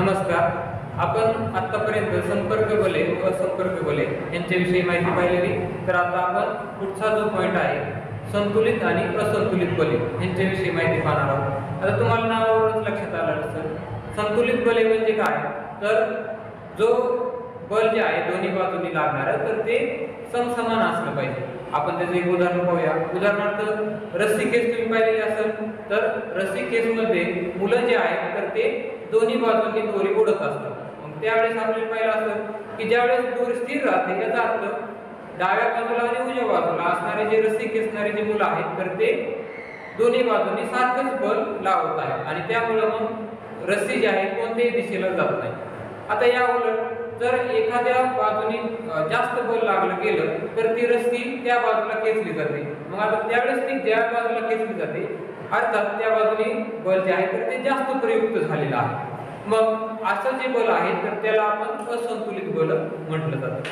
नमस्कार. आपण आत्तापर्यंत संपर्क बले व असंपर्क बले यांच्याविषयी माहिती पाहिलेली. तर आता आपण पुढचा जो पॉईंट आहे संतुलित आणि असंतुलित बले यांच्याविषयी माहिती पाहणार आहोत. आता तुम्हाला नावावरच लक्षात आलं असेल. संतुलित बले म्हणजे काय? तर जो बल जे आहे दोन्ही बाजूनी लागणार तर ते समसमान असलं पाहिजे. आपण त्याचं एक उदाहरण पाहूया. उदाहरणार्थ रस्सी केस तुम्ही पाहिलेली असेल तर रस्सी केसमध्ये मध्ये मुलं जे आहेत तर ते दोन्ही बाजूंनी दोरी उडत असतात. मग त्यावेळेस आपल्याला पाहिलं असतं की ज्यावेळेस दोरी स्थिर राहते याचा अर्थ डाव्या बाजूला आणि उजव्या बाजूला असणारे जे रस्सी खेचणारे जे मुलं आहेत तर ते दोन्ही बाजूंनी सारखंच बल लावत आहे आणि त्यामुळं मग रस्सी जी आहे कोणत्याही दिशेला जात नाही. आता या उलट जर एखाद्या बाजूने जास्त बल लागलं गेलं तर ती रस्ती त्या बाजूला खेचली जाते. मग आता त्यावेळेस ती ज्या बाजूला खेचली जाते अर्थात त्या बाजूने बल जे आहे तर ते जास्त प्रयुक्त झालेलं आहे. मग असं जे बल आहे तर त्याला आपण असंतुलित बल म्हटलं जातं.